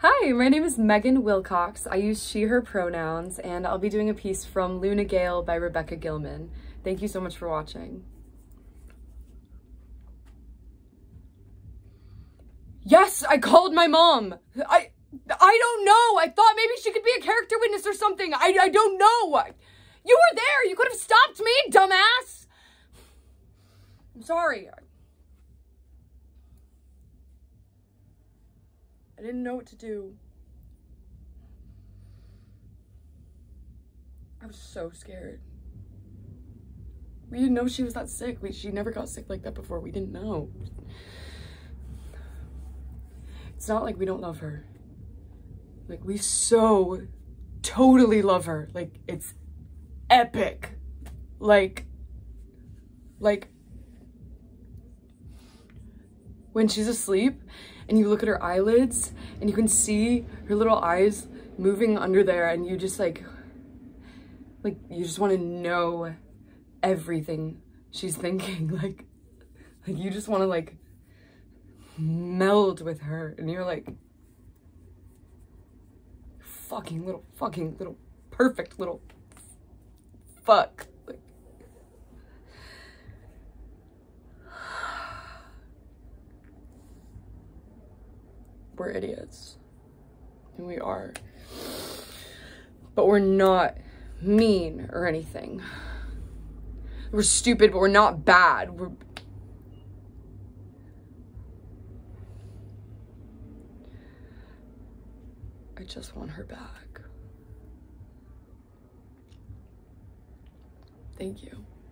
Hi, my name is Megan Wilcox. I use she, her pronouns, and I'll be doing a piece from Luna Gale by Rebecca Gilman. Thank you so much for watching. Yes, I called my mom. I I don't know. I thought maybe she could be a character witness or something. I, I don't know. You were there. You could have stopped me, dumbass. I'm sorry. I didn't know what to do. I was so scared. We didn't know she was that sick. We, she never got sick like that before. We didn't know. It's not like we don't love her. Like, we so totally love her. Like, it's epic. Like, like, when she's asleep and you look at her eyelids and you can see her little eyes moving under there and you just like, like, you just want to know everything she's thinking. Like, like you just want to like meld with her and you're like, fucking little, fucking little, perfect little fuck. Like, we're idiots. And we are. But we're not mean or anything. We're stupid, but we're not bad. We're I just want her back. Thank you.